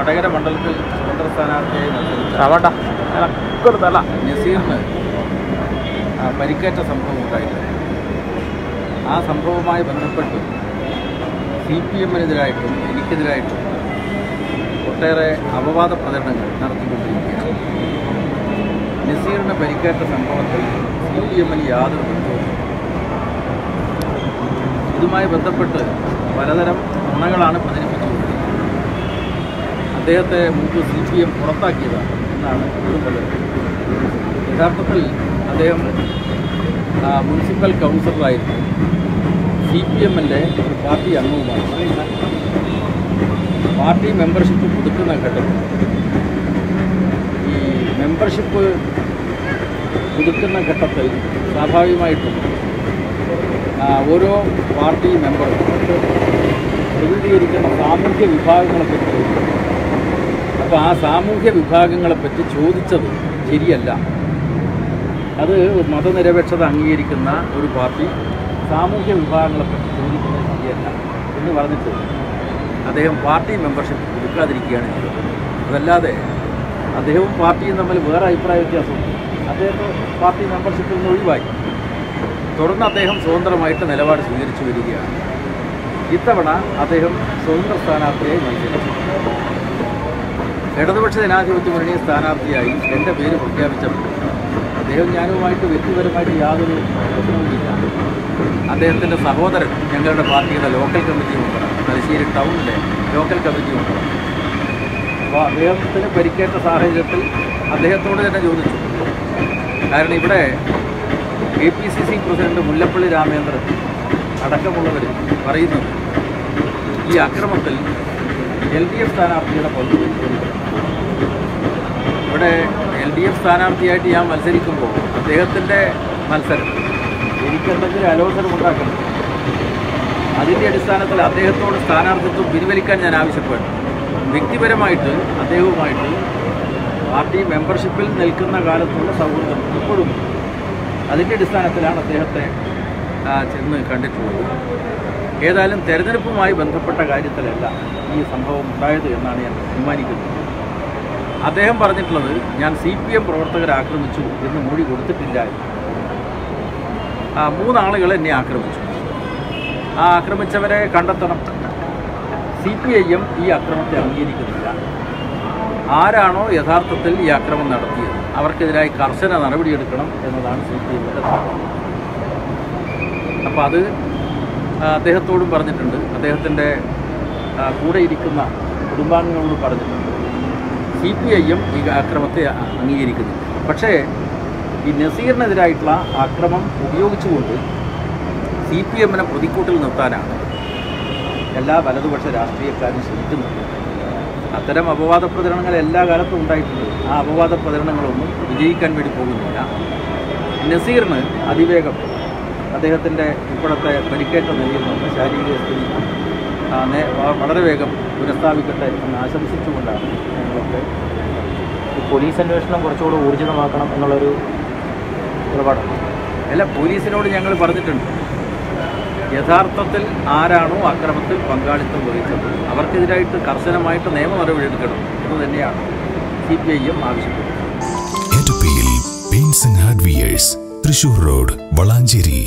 വടകര മണ്ഡലത്തിൽ സ്വതന്ത്ര സ്ഥാനാർത്ഥിയായി മത്സരിച്ച നസീറിന് പരിക്കേറ്റ സംഭവം ഉണ്ടായിരുന്നു. ആ സംഭവവുമായി ബന്ധപ്പെട്ട് സി പി എമ്മിനെതിരായിട്ടും എനിക്കെതിരായിട്ടും ഒട്ടേറെ അപവാദ പ്രചരണങ്ങൾ നടത്തിക്കൊണ്ടിരിക്കുകയാണ്. നസീറിന് പരിക്കേറ്റ സംഭവത്തിൽ സി പി എമ്മിന് യാതൊരു ബന്ധവും ഇതുമായി ബന്ധപ്പെട്ട് പലതരം നുണകളാണ് പ്രചരിപ്പിച്ചുകൊണ്ടിരിക്കുന്നത് അദ്ദേഹത്തെ മുമ്പ് സി പി എം പുറത്താക്കിയതാണ് എന്നാണ് യഥാർത്ഥത്തിൽ അദ്ദേഹം മുനിസിപ്പൽ കൗൺസിലറായിരുന്നു. സി പി എമ്മിന്റെ ഒരു പാർട്ടി അംഗവുമാണ്. പാർട്ടി മെമ്പർഷിപ്പ് പുതുക്കുന്ന ഘട്ടത്തിൽ ഈ മെമ്പർഷിപ്പ് പുതുക്കുന്ന ഘട്ടത്തിൽ സ്വാഭാവികമായിട്ടും ഓരോ പാർട്ടി മെമ്പറും പ്രതിനിധീകരിക്കുന്ന സാമൂഹ്യ വിഭാഗങ്ങളെപ്പറ്റി അപ്പോൾ ആ സാമൂഹ്യ വിഭാഗങ്ങളെ വിഭാഗങ്ങളെപ്പറ്റി ചോദിച്ചത് ശരിയല്ല. അത് മതനിരപേക്ഷത അംഗീകരിക്കുന്ന ഒരു പാർട്ടി സാമൂഹ്യ വിഭാഗങ്ങളെ വിഭാഗങ്ങളെപ്പറ്റി ചോദിക്കുന്നത് ശരിയല്ല എന്ന് പറഞ്ഞിട്ട് അദ്ദേഹം പാർട്ടി മെമ്പർഷിപ്പ് കൊടുക്കാതിരിക്കുകയാണ് ചെയ്തത്. അതല്ലാതെ അദ്ദേഹവും പാർട്ടിയും തമ്മിൽ വേറെ അഭിപ്രായ വ്യത്യാസമുണ്ട്. അദ്ദേഹത്തെ പാർട്ടി മെമ്പർഷിപ്പിൽ നിന്ന് ഒഴിവായി തുടർന്ന് അദ്ദേഹം സ്വതന്ത്രമായിട്ട് നിലപാട് സ്വീകരിച്ചു വരികയാണ്. ഇത്തവണ അദ്ദേഹം സ്വതന്ത്ര സ്ഥാനാർത്ഥിയായി മത്സരിച്ചു. ഇടതുപക്ഷ ജനാധിപത്യ മുന്നണി സ്ഥാനാർത്ഥിയായി എന്റെ പേര് പ്രഖ്യാപിച്ചപ്പോൾ അദ്ദേഹം ഞാനുമായിട്ട് വ്യക്തിപരമായിട്ട് യാതൊരു പ്രശ്നവുമില്ല. അദ്ദേഹത്തിന്റെ സഹോദരൻ ഞങ്ങളുടെ പാർട്ടിയുടെ ലോക്കൽ കമ്മിറ്റി മെമ്പറാണ് തലശ്ശേരി ടൗണിലെ ലോക്കൽ കമ്മിറ്റി മെമ്പറാണ് അപ്പോൾ അദ്ദേഹത്തിന് പരിക്കേറ്റ സാഹചര്യത്തിൽ അദ്ദേഹത്തോട് തന്നെ ചോദിച്ചു. കാരണം ഇവിടെ K P C C president Mullappally Ramachandran അടക്കമുള്ളവർ പറയുന്നു ഈ അക്രമത്തിൽ എൽ ഡി എഫ് സ്ഥാനാർത്ഥിയുടെ പങ്ക്. ഇവിടെ എൽ ഡി എഫ് സ്ഥാനാർത്ഥിയായിട്ട് ഞാൻ മത്സരിക്കുമ്പോൾ അദ്ദേഹത്തിന്റെ മത്സരം എനിക്കെന്തെങ്കിലും അലോസരം ഉണ്ടാക്കണം. അതിന്റെ അടിസ്ഥാനത്തിൽ അദ്ദേഹത്തോട് സ്ഥാനാർത്ഥിത്വം പിൻവലിക്കാൻ ഞാൻ ആവശ്യപ്പെട്ടു. വ്യക്തിപരമായിട്ട് അദ്ദേഹവുമായിട്ട് പാർട്ടി മെമ്പർഷിപ്പിൽ നിൽക്കുന്ന കാലത്തുള്ള സൗഹൃദം ഇപ്പോഴും അതിന്റെ അടിസ്ഥാനത്തിലാണ് അദ്ദേഹത്തെ ചെന്ന് കണ്ടിട്ടുള്ളത്. ഏതായാലും തെരഞ്ഞെടുപ്പുമായി ബന്ധപ്പെട്ട കാര്യത്തിലല്ല ഈ സംഭവം ഉണ്ടായത് എന്നാണ് ഞാൻ തീരുമാനിക്കുന്നത് അദ്ദേഹം പറഞ്ഞിട്ടുള്ളത് ഞാൻ സി പി എം പ്രവർത്തകരെ ആക്രമിച്ചു എന്ന് മൊഴി കൊടുത്തിട്ടില്ല മൂന്നാളുകൾ എന്നെ ആക്രമിച്ചു. ആ ആക്രമിച്ചവരെ കണ്ടെത്തണം. സി പി ഐ എം ഈ അക്രമത്തെ അംഗീകരിക്കുന്നില്ല. ആരാണോ യഥാർത്ഥത്തിൽ ഈ അക്രമം നടത്തിയത് അവർക്കെതിരായി കർശന നടപടിയെടുക്കണം എന്നതാണ് സി പി എമ്മിന്റെ അപ്പോൾ അത് അദ്ദേഹത്തോടും പറഞ്ഞിട്ടുണ്ട്. അദ്ദേഹത്തിന്റെ കൂടെ ഇരിക്കുന്ന കുടുംബാംഗങ്ങളോട് പറഞ്ഞിട്ടുണ്ട്. സി പി ഐ എം ഈ അക്രമത്തെ അംഗീകരിക്കുന്നു. പക്ഷേ ഈ നസീറിനെതിരായിട്ടുള്ള അക്രമം ഉപയോഗിച്ചുകൊണ്ട് സി പി എമ്മിനെ പ്രതിക്കൂട്ടിൽ നിർത്താനാണ് എല്ലാ വലതുപക്ഷ രാഷ്ട്രീയക്കാരും ശ്രമിക്കുന്നത്. അത്തരം അപവാദ പ്രചരണങ്ങൾ എല്ലാ കാലത്തും ഉണ്ടായിട്ടുണ്ട്. ആ അപവാദ പ്രചരണങ്ങളൊന്നും വിജയിക്കാൻ വേണ്ടി പോകുന്നില്ല. നസീറിന് അതിവേഗം അദ്ദേഹത്തിന്റെ ഇപ്പോഴത്തെ പരിക്കേറ്റ നിലയിൽ നിന്ന് ശാരീരിക സ്ഥിതി വളരെ വേഗം പുനഃസ്ഥാപിക്കട്ടെ എന്ന് ആശംസിച്ചുകൊണ്ടാണ് ഞങ്ങളൊക്കെ പോലീസ് അന്വേഷണം കുറച്ചുകൂടി ഊർജിതമാക്കണം എന്നുള്ളൊരു നിലപാടാണ് അല്ല പോലീസിനോട് ഞങ്ങൾ പറഞ്ഞിട്ടുണ്ട്. യഥാർത്ഥത്തിൽ ആരാണോ അക്രമത്തിൽ പങ്കാളിത്തം വഹിച്ചത്. അവർക്കെതിരായിട്ട് കർശനമായിട്ട് നിയമ നടപടിയെടുക്കണം എന്ന് തന്നെയാണ് സി പി ഐ എം ആവശ്യപ്പെടുന്നത് ഹാർഡ്വിയേഴ്സ് തൃശൂർ റോഡ് വളാഞ്ചേരി.